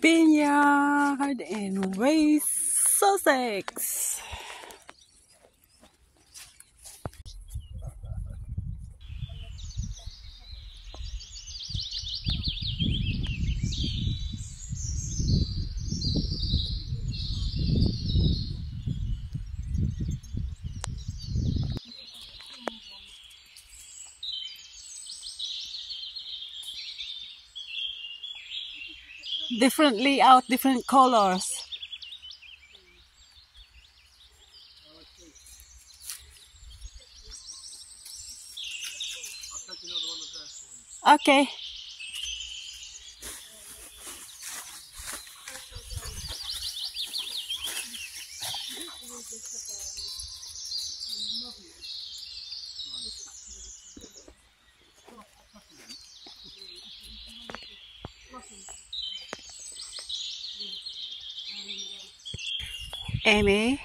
Vineyard in West Sussex. Differently out different colors. Okay Amy,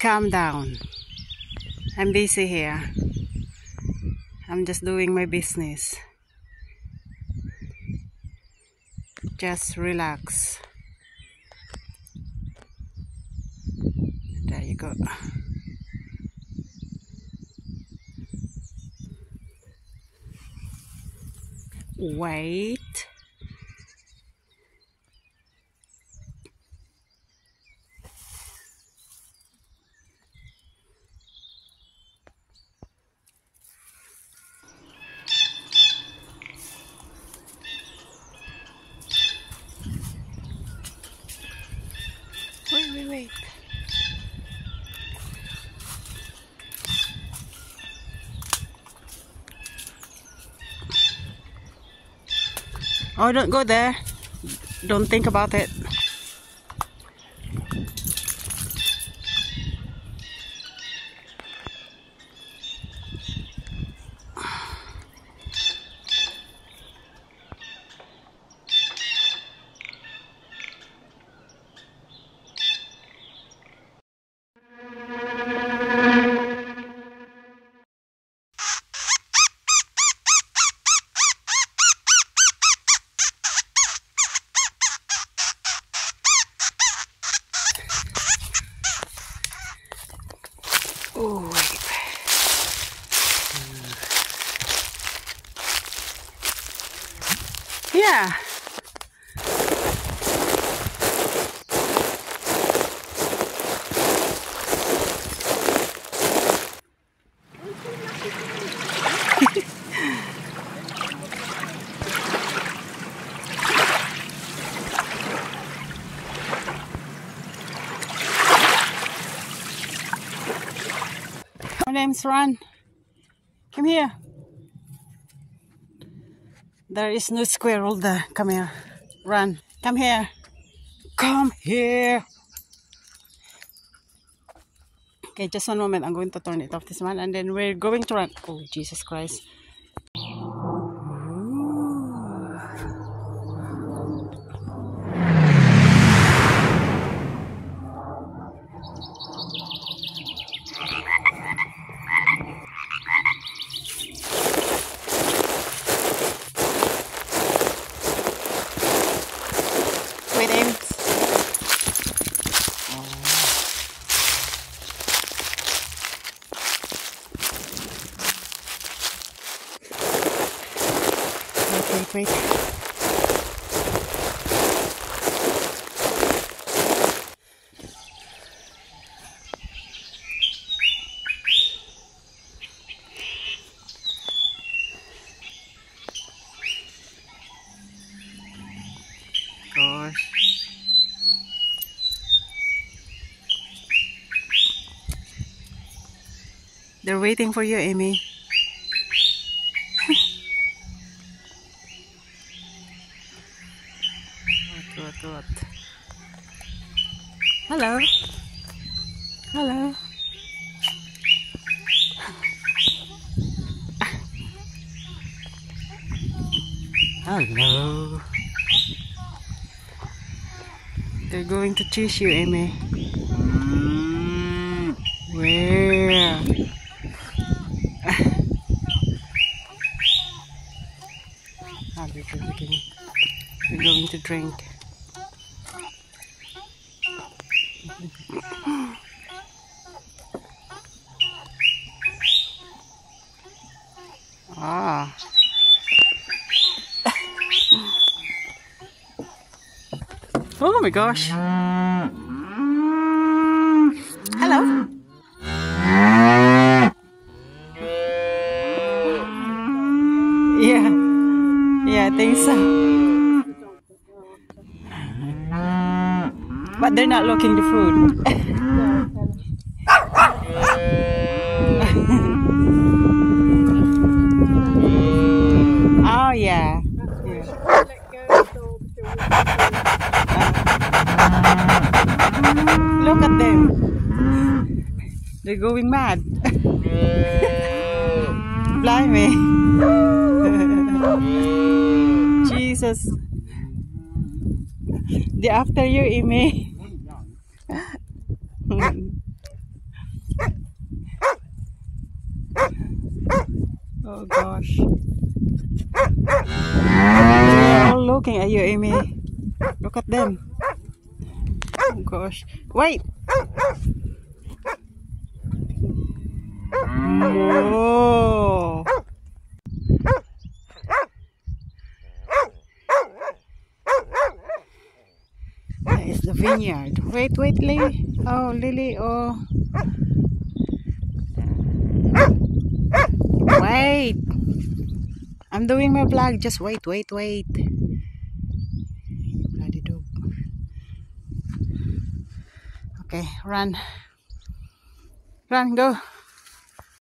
calm down. I'm busy here. I'm just doing my business. Just relax. There you go. Wait wait, wait. Oh, don't go there. Don't think about it. Oh, wait. Yeah. Name's Ron. Come here. There is no squirrel there. Come here. Run. Come here. Come here. Okay, just one moment. I'm going to turn it off this one and then we're going to run. Oh, Jesus Christ. Gosh. They're waiting for you, Amy. Hello. Hello. Hello. They're going to chase you, Amy. Mm, where? How do you do? drink. Ah. Oh my gosh. Hello. Yeah. Yeah, I think so. But they're not looking the food. Mm. oh yeah. Look at them. They're going mad. Blimey. Jesus. They're after you, Amy. oh gosh. They're all looking at you, Amy. Look at them. Oh gosh. Wait. Whoa. Is the vineyard. Wait, wait, Lily. Oh, Lily. Oh. Wait. I'm doing my vlog. Just wait, wait, wait. Bloody dog. Okay, run. Run, go.